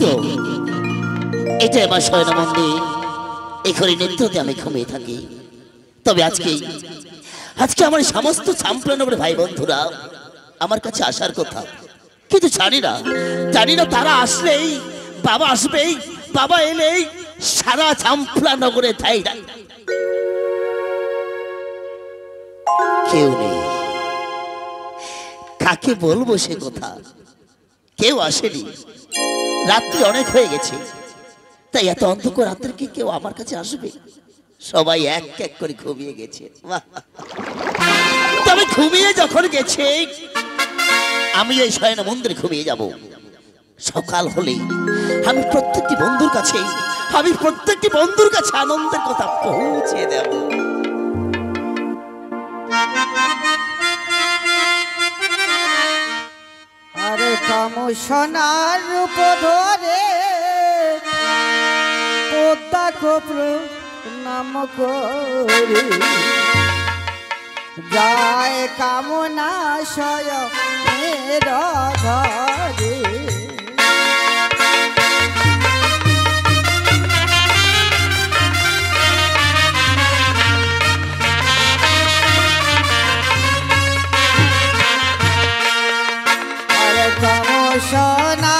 তো, এটা আমার মন্দির এখানে আমি ঘুমিয়ে থাকি। তবে আজকে আজকে আমার সমস্ত ভাই বন্ধুরা আমার কাছে আসার কথা। কিন্তু জানি না জানি না তারা আসলেই, বাবা আসবেই, বাবা এলেই সারা চাম্পলানগরে তাই না কেউ নেই। কাকে বলব সে কথা? কেউ আসেনি। রাত্রি অনেক হয়ে গেছে। তাই এত অন্ধকার রাত্রে কি কেউ আমার কাছে আসবে? সবাই এক এক করে ঘুমিয়ে গেছে! তবে ঘুমিয়ে যখন গেছে, আমি এই শয়ন মন্দিরে ঘুমিয়ে যাব। সকাল হলেই আমি প্রত্যেকটি বন্ধুর কাছে, আমি প্রত্যেকটি বন্ধুর কাছে আনন্দের কথা পৌঁছে দেব। আরে কাম সোনার রূপ ধরে। পদ্মা কপ্র নাম করে। যায় কামনা সয় ধরে ঘরে। সোনা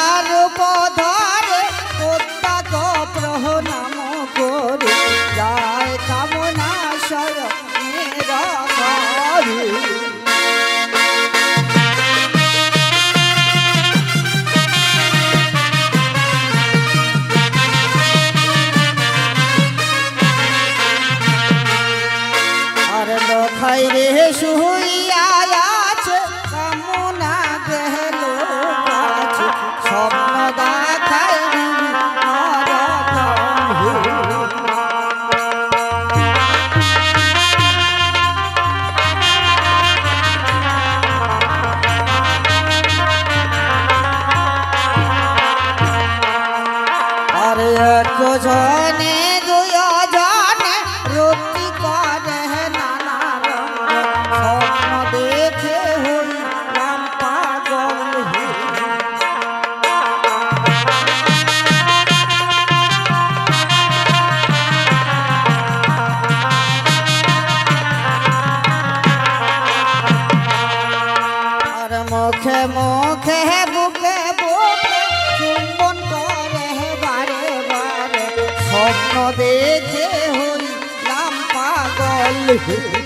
পাগল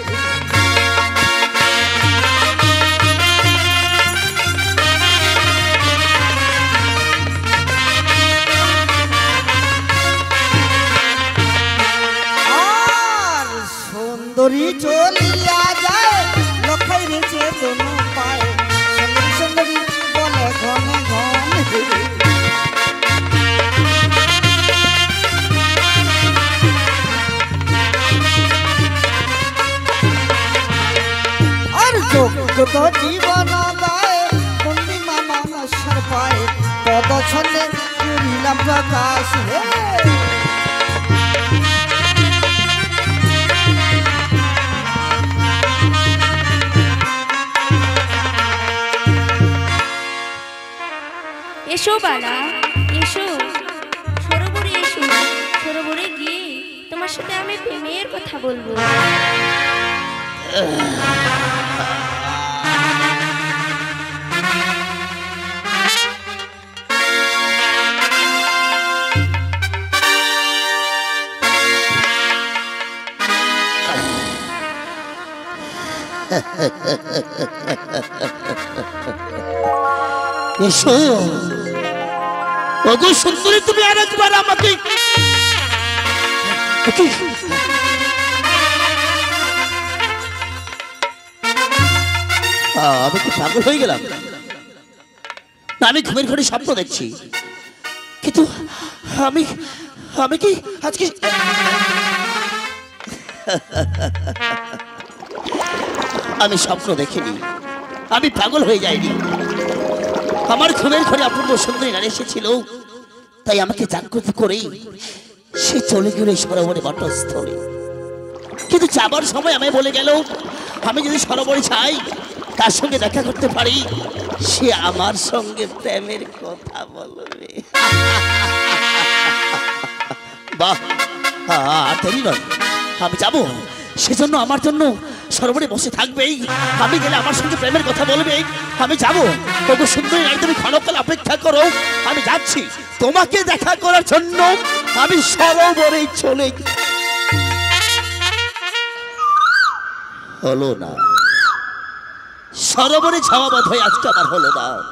যোগ্যত জীবন দায় মামা নশ্বর পায় পদ ছন্দে করিলাম প্রকাশ হে এসো বালা এসো। সরোবরে এসো সরোবরে গিয়ে তোমার সাথে আমি প্রেমের কথা বলব। সুন্দরী তুমি আরেকবার আমাকে আমি কি পাগল হয়ে গেলাম। না, আমি ঘুমের ঘরে স্বপ্ন দেখছি। কিন্তু আমি আমি কি আজকে আমি স্বপ্ন দেখিনি। আমি পাগল হয়ে যাইনি। আমার ঘুমের ঘরে অপূর্ব সুন্দরী নারী এসেছিল। তাই আমাকে জাগ্রত করেই সে চলে গেল সরোবরে বটস্থলে। কিন্তু যাবার সময় আমি বলে গেল, আমি যদি সরোবরে যাই কার সঙ্গে দেখা করতে পারি? সে আমার সঙ্গে প্রেমের কথা বলবে। বাহ! আমি যাব। সেজন্য আমার জন্য সরোবরে বসে থাকবেই। আমি গেলে আমার সঙ্গে প্রেমের কথা বলবে। আমি যাব। তবু সুন্দরী নারী তুমি ক্ষণকাল অপেক্ষা করো। আমি যাচ্ছি তোমাকে দেখা করার জন্য। আমি সরোবরে চলে হলো না। সরোবরে ছাওয়া বাদ হয়ে আজকে আমার হলো না।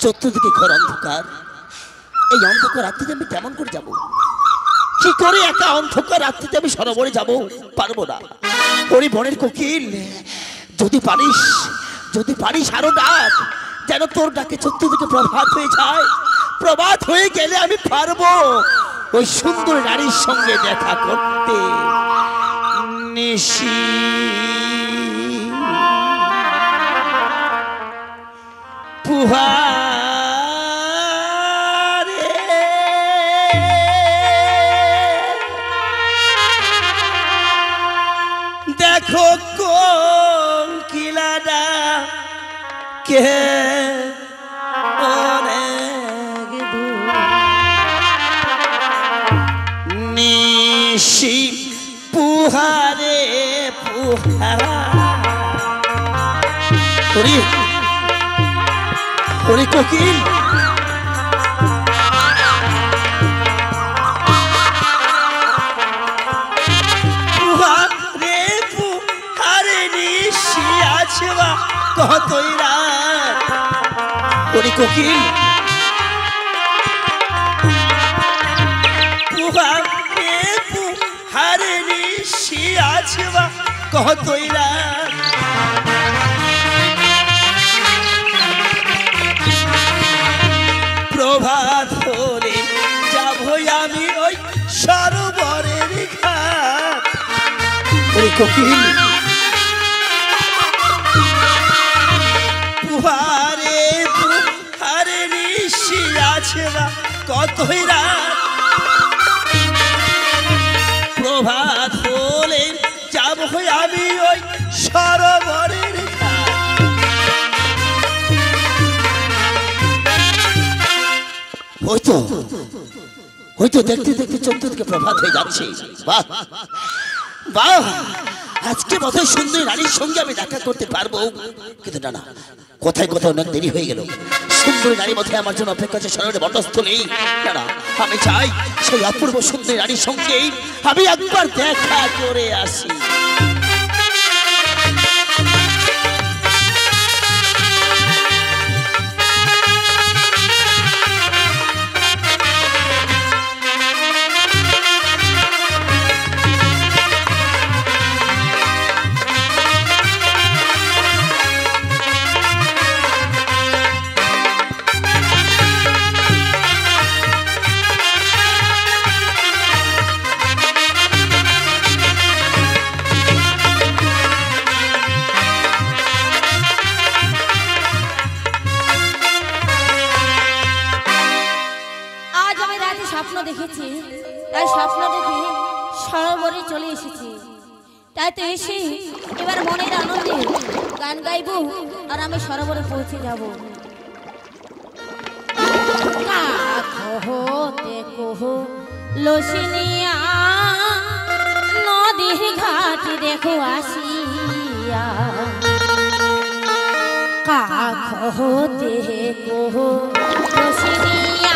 চতুর্দিকে ঘর অন্ধকার। এই অন্ধকার রাত্রিতে আমি কেমন করে যাব? কি করে একা অন্ধকার রাত্রিতে আমি সরোবরে যাব? পারব না। ওরে বনের কোকিল, যদি পারিস যদি পারিস আরও ডাক, যেন তোর ডাকে চতুর্দিকে প্রভাত হয়ে যায়। প্রভাত হয়ে গেলে আমি পারব ওই সুন্দর নারীর সঙ্গে দেখা করতে। নিশি পুহারে দেখো কোন কিলাডা কে। নিশি পুহারে পুহারা ওরে কোকিল কতই রাত ওরে কোকিল পুহারে পুহারে নিশি আছে বা কতই রাত হলে যাব আমি ওই সরোবরের পুহারে পুহারে আছে কতই রাত হয়তো হয়তো দেখতে দেখতে চতুর্দিকে প্রভাত হয়ে যাচ্ছে। বাহ বাহ, আজকে বোধহয় সুন্দরী নারীর সঙ্গে আমি দেখা করতে পারব। কিন্তু না না, কোথায় কোথায় অনেক দেরি হয়ে গেল। সুন্দরী নারী বোধহয় আমার জন্য অপেক্ষা আছে শরণের বটস্থলেই না না, আমি চাই সেই অপূর্ব সুন্দরী নারীর সঙ্গেই আমি একবার দেখা করে আসি। তাই তো এসে এবার মনের আনন্দে গান গাইবো আর আমি সরোবরে পৌঁছে যাব। নদীর ঘাট দেখো আসিয়া। হতে কোহ লসিনিয়া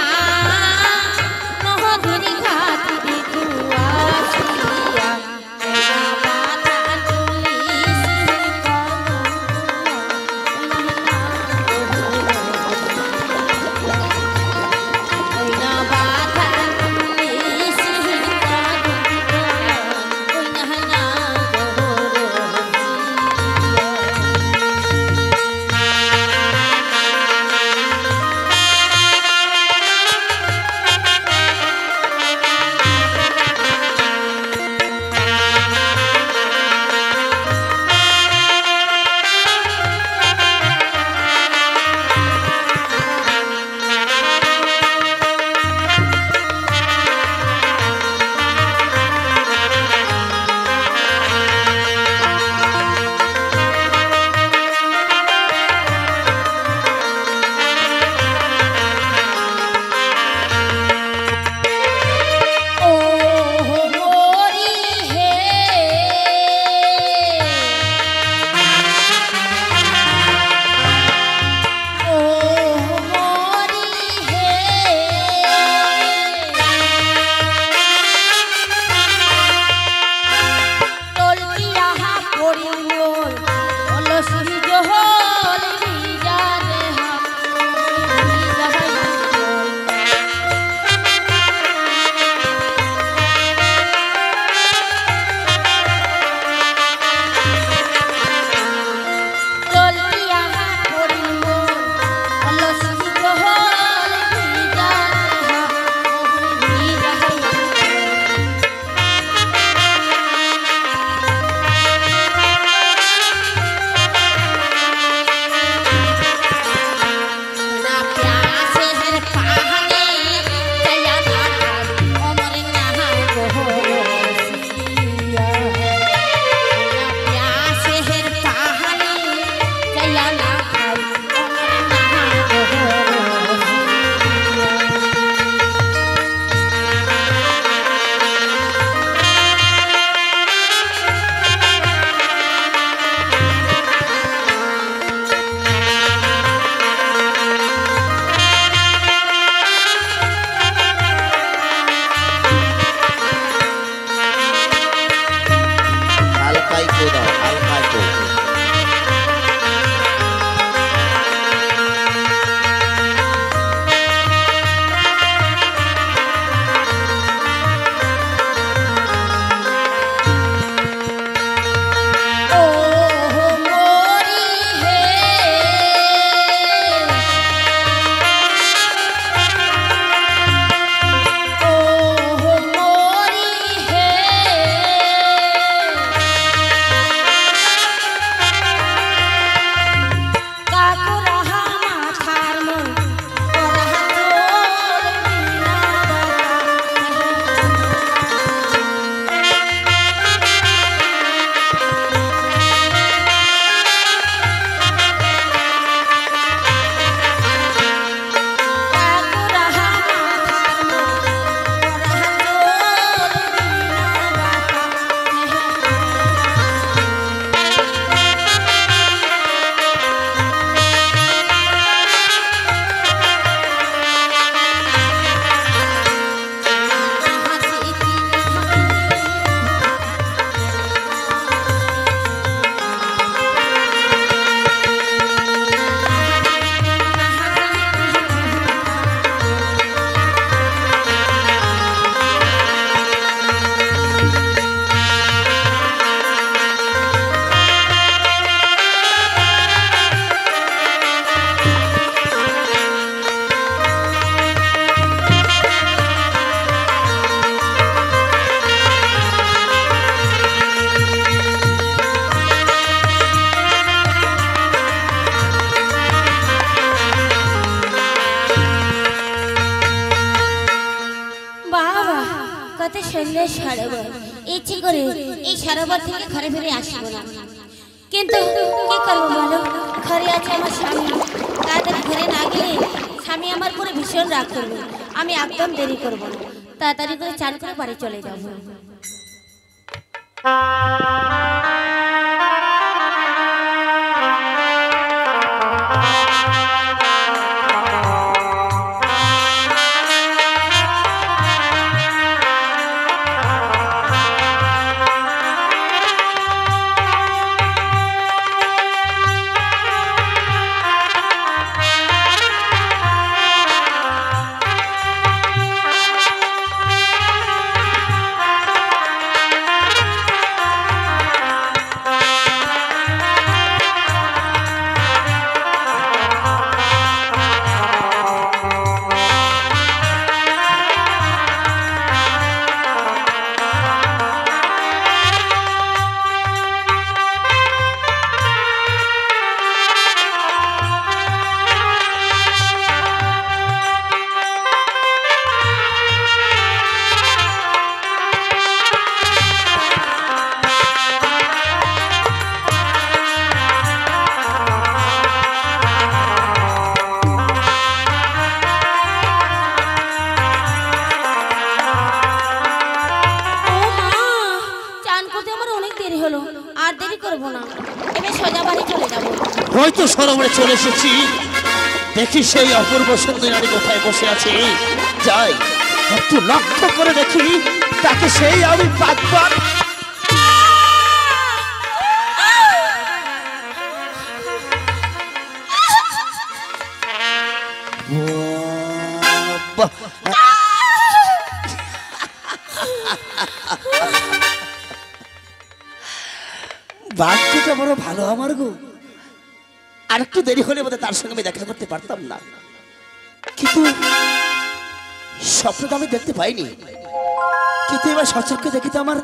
চলে যাব চলে এসেছি। দেখি সেই অপূর্ব সুন্দরী নারী কোথায় বসে আছে। যাই, একটু লক্ষ্য করে দেখি, তাকে সেই আমি পাঁচবার বাহ! ভাগ্যটা বড় ভালো আমার গো। আর একটু দেরি হলে বোধহয় তার সঙ্গে আমি দেখা করতে পারতাম না। কিন্তু স্বপ্নটা আমি দেখতে পাইনি। কিন্তু এবার সচক্ষে দেখি তো আমার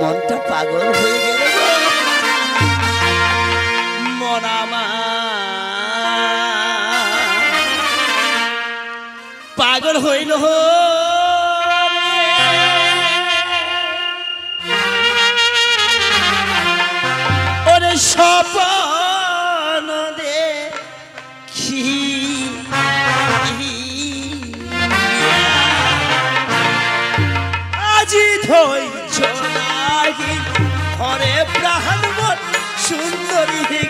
মনটা পাগল হয়ে গেল। পাগল হইল হো। মন সুন্দরী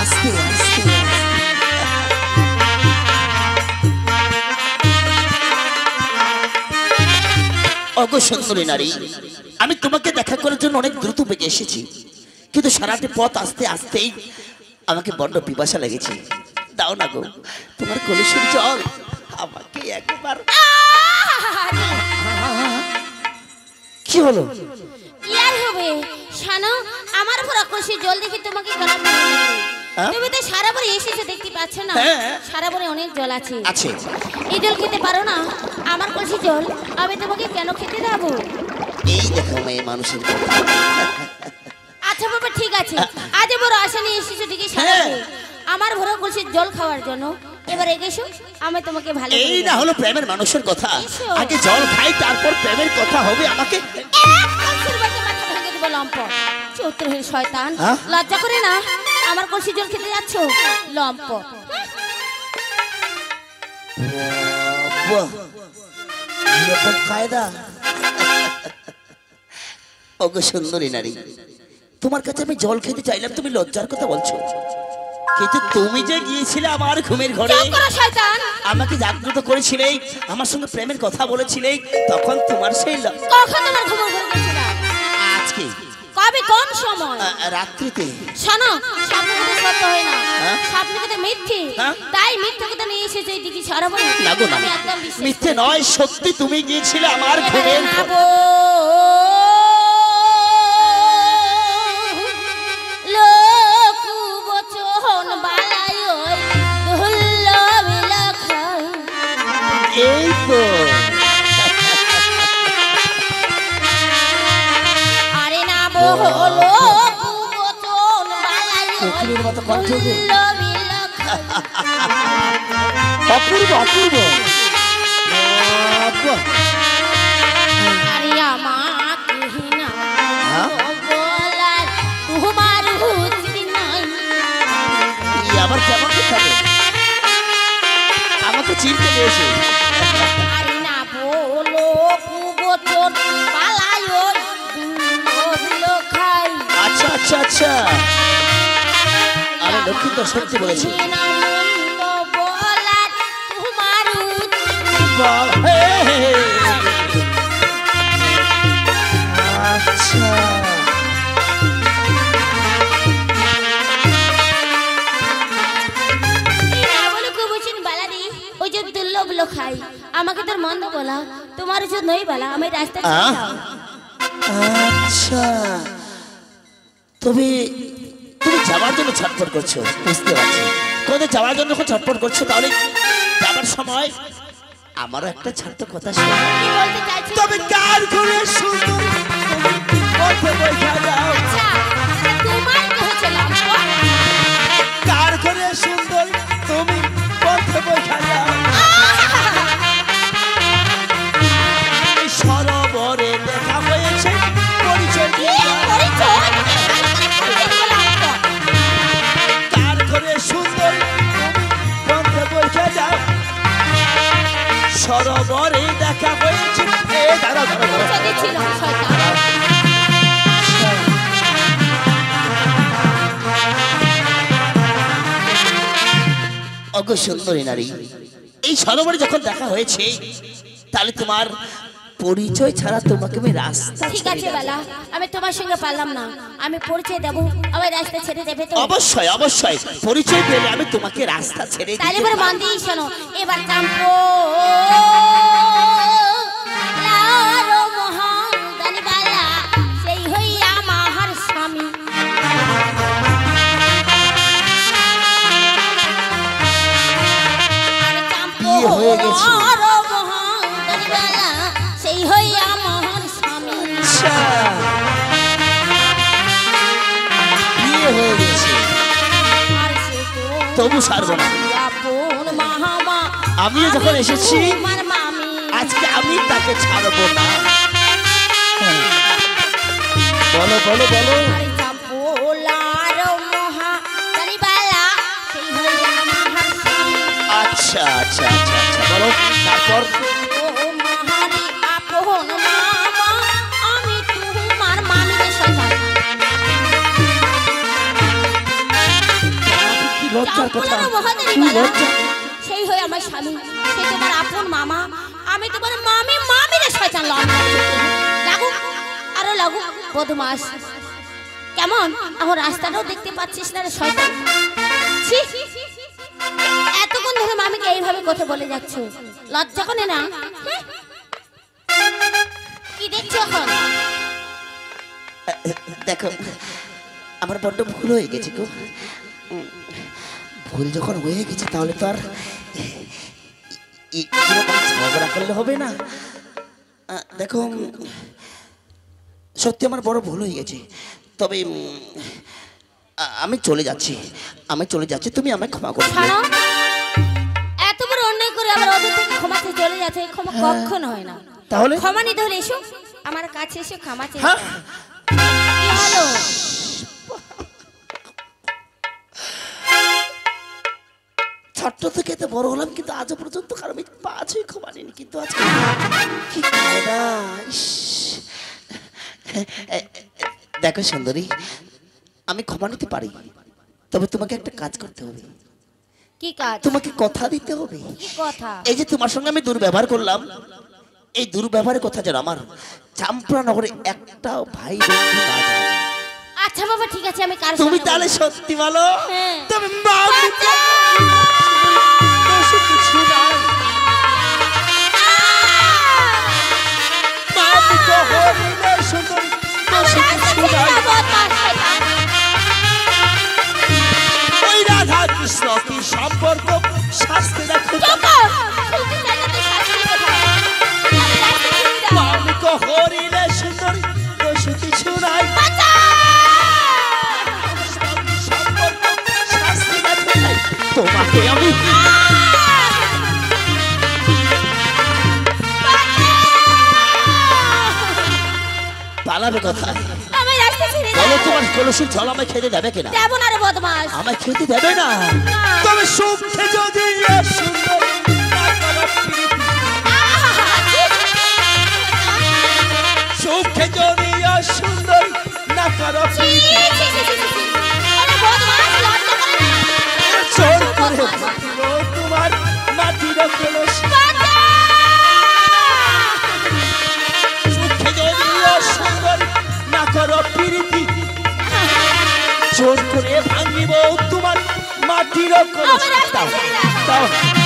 আস্তে নারী, আমি তোমাকে দেখা করার জন্য অনেক দ্রুত বেগে এসেছি, কিন্তু সারাটি পথ আসতে আসতেই আমাকে বড্ড পিপাসা লেগেছে। দাও না গো, তোমার কলসির জল আমাকে একবার কি হলো? কি আর হবে? শানো আমার উপর আকর্ষে জল দেখে তোমাকে গলা ভরে। হ্যাঁ? তুমি তো সারা বরে এসেছ দেখতে পাচ্ছ না? হ্যাঁ। সারা বরে অনেক জল আছে। আছে। এই জল খেতে পারো না? আমার কলসি জল আমি তোমাকে কেন খেতে দেবো? এই দেখো মেয়ে মানুষের আচ্ছা বাবা ঠিক আছে। আজ বড় আশা নিয়ে এসেছ ঠিকই সারা হ্যাঁ। আমার ভরা কলসির জল খাওয়ার জন্য। এবার এগেছো আমি তোমাকে ভালো এই না হলো প্রেমের মানুষের কথা। আগে জল খাই তারপর প্রেমের কথা হবে আমাকে। শয়তান। হ্যাঁ? লজ্জা করে না? আমার কলসি জল খেতে যাচ্ছ? লম্প কায়দা। সুন্দরী নারী তোমার কাছে আমি জল খেতে চাইলাম তুমি লজ্জার কথা বলছো। কিন্তু তুমি যে গিয়েছিলে আমার ঘুমের ঘরে আমাকে জাগ্রত করেছিলে আমার সঙ্গে প্রেমের কথা বলেছিলে তখন তোমার সেই কখন তোমার ঘুমোর ঘরে গেছিলাম আজকে। কবে কোন সময়? রাত্রিতে। শোনো স্বপ্ন কথা সত্য হয় না? স্বপ্ন কথা মিথ্যে। হ্যাঁ? তাই মিথ্যে কথা নিয়ে এসেছে এইদিকে না গো মিথ্যে নয় সত্যি তুমি গিয়েছিলে আমার ঘুমের ঘরে। তো আরে মতো কণ্ঠ বিলখাই। অপূর্ব অপূর্ব। না হ্যাঁ? আবার কেমন আমাকে চিনতে পেরেছে। আচ্ছা আচ্ছা আচ্ছা। আমি তো সত্যি বলেছি। তোমার আমাকে তোর মন্দ বলা তোমার নই বলা আমি রাস্তা। আচ্ছা। তুমি তুমি যাওয়ার জন্য ছটফট করছ বুঝতে পারছি। তোমাদের যাওয়ার জন্য যখন ছটফট করছ তাহলে যাবার সময় আমারও একটা ছাত্র কথা শোনো। কি বলতে চাইছো? তবে কার ঘরে সুন্দর পথে বৈঠা যাও? আচ্ছা তোমার কি হচ্ছে দাঁড়াও দাঁড়াও দাঁড়াও অগ সুন্দরী নারী এই সরোবরে যখন দেখা হয়েছে তাহলে তোমার পরিচয় ছাড়া তোমাকে আমি রাস্তা ঠিক আছে। বেলা আমি তোমার সঙ্গে পারলাম না আমি পরিচয় দেবো আমার রাস্তা ছেড়ে দেবে তো অবশ্যই অবশ্যই পরিচয় পেলে আমি তোমাকে রাস্তা ছেড়ে তাহলে এবার মন। দিয়ে শোনো এবার কাম্পো তবু ছাড়বো না আমিও যখন এসেছি আজকে আমি তাকে ছাড়বো না। বলো বলো বলো। আচ্ছা আচ্ছা আচ্ছা আচ্ছা বলো তারপর লজ্জার কথা। সেই হয়ে আমার স্বামী সে তোমার আপন মামা আমি তোমার মামি মামিরে শয়তান লম্বা লাগু আরও লাগু বদমাস কেমন? এখন রাস্তাটাও দেখতে পাচ্ছিস না রে শয়তান। ছি। এতক্ষণ ধরে মামিকে এইভাবে কথা বলে যাচ্ছ। লজ্জা করে না? কি দেখছ এখন? দেখো আমার বড্ড ভুল হয়ে গেছে গো। ভুল যখন হয়ে গেছে তাহলে তো আর ঝগড়া করলে হবে না। দেখো সত্যি আমার বড় ভুল হয়ে গেছে। তবে আমি চলে যাচ্ছি। আমি চলে যাচ্ছি তুমি আমায় ক্ষমা করে এত বড় অন্যায় করে আবার ওদের থেকে ক্ষমাতে চলে যাচ্ছে ক্ষমা কখন হয় না। তাহলে? ক্ষমা নিতে হলে এসো। আমার কাছে এসে ক্ষমা চেয়ে হ্যাঁ। ছোট্ট থেকে এতে বড় হলাম কিন্তু আজও পর্যন্ত কারও আমি পা ক্ষমা কিন্তু আজকে কি কায়দা, দেখো সুন্দরী আমি ক্ষমা নিতে পারি তবে তোমাকে একটা কাজ করতে হবে। কি কাজ? তোমাকে কথা দিতে হবে। কি কথা? এই যে তোমার সঙ্গে আমি দুর্ব্যবহার করলাম এই দুর্ব্যবহারের কথা যেন আমার চাম্পড়া নগরে একটা ভাই বন্ধু না জানে। আচ্ছা বাবা ঠিক আছে আমি কার তুমি তাহলে সত্যি বলো? হ্যাঁ। তবে কথা রাস্তা ছেড়ে দাও। তোমার কলসির জল আমায় খেতে দেবে কিনা? দেব না রে বদমাস আমায় খেতে দেবে না? তবে সুখে যদি এ সুন্দর না করো প্রীতি, সুখে যদি সুন্দর না করো প্রীতি, চোর করে ভাঙিব তোমার মাটির কলসি।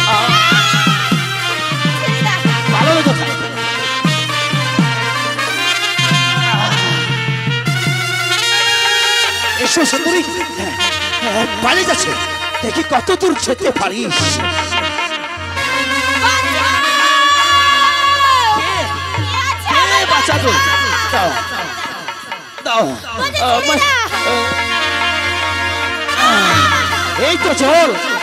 আ, ভালো কথা এসো সুন্দরী। পালিয়ে যাচ্ছে। দেখি কত দূর যেতে পারিস বাঁচাবে? দাও দাও আমার এই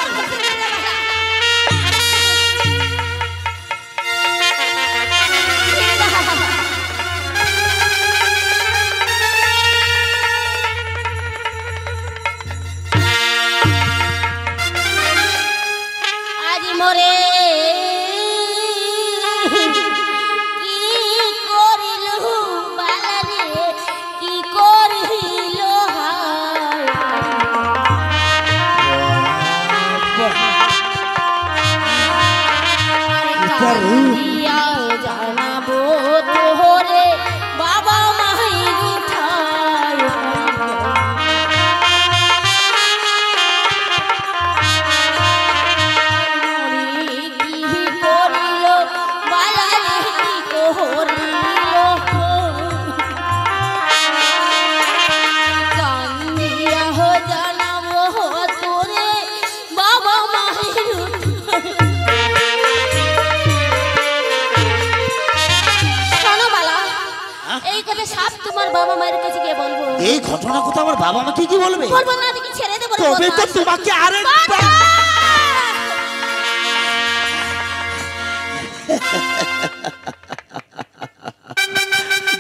এই কথা সাপ তোমার বাবা মায়ের কাছে গিয়ে বলব। এই ঘটনা কথা আমার বাবা কি বলবে? বলব না দেখি ছেড়ে দেবো তবে তো তোমাকে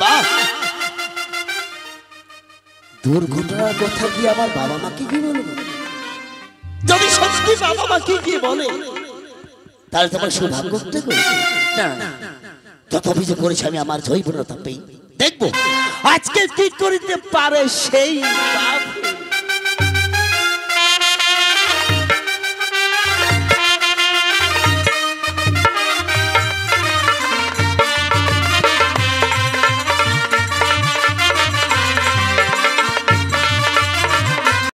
বাহ! দুর্ঘটনার কথা কি আমার বাবা মাকে কি বলব? যদি সত্যি বাবা মাকে কি বলে তাহলে তোমার না। যত অভিযোগ করেছে আমি আমার জৈবনতা পেয়ে। দেখব। আজকে কি করিতে পারে সেই বাপ?